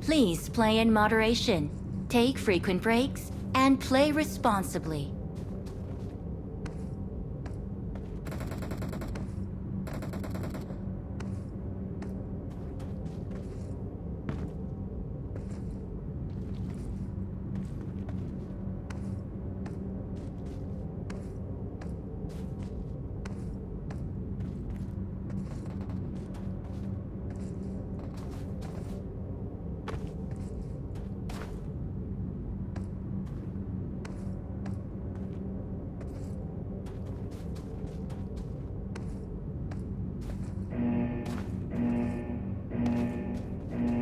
Please play in moderation, take frequent breaks, and play responsibly.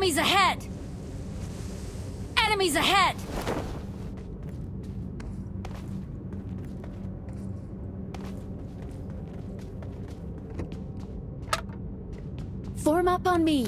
Enemies ahead! Enemies ahead! Form up on me.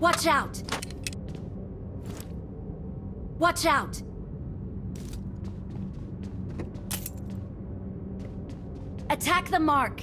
Watch out! Watch out! Attack the mark!